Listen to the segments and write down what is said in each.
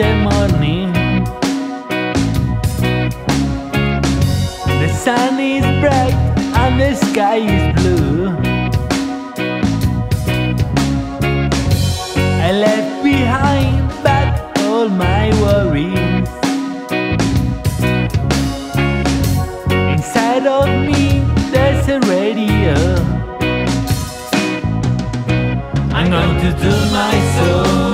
Friday morning. The sun is bright and the sky is blue. I left behind all my worries. Inside of me there's a radio. I'm going to do my soul.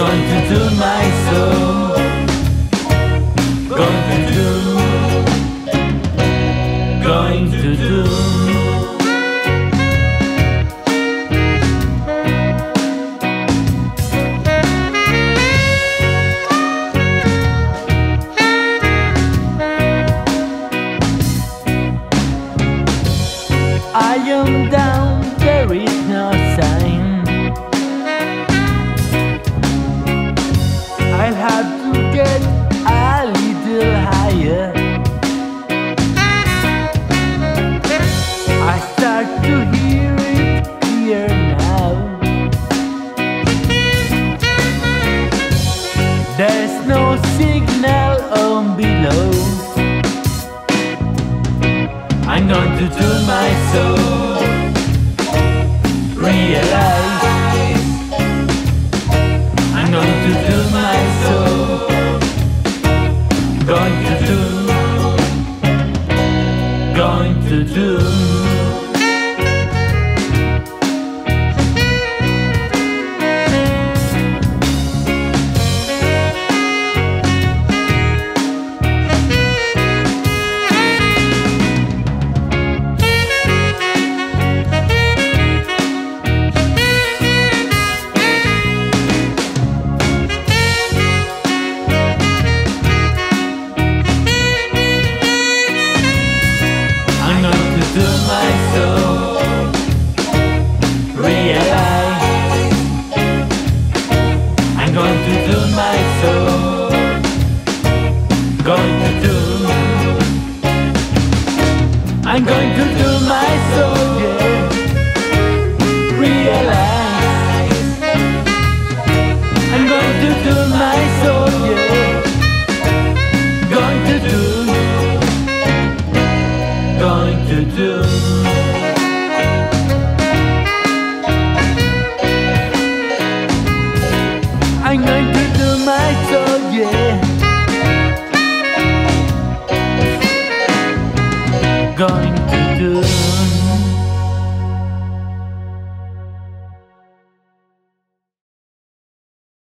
Going to do my soul. Going to do. Going to do. To hear it here now. There's no signal on below. I'm going to do my soul realize. I'm going to do my soul. Going to do. Going to do. To my soul realize. I'm going to do my soul. Going to do. I'm going to do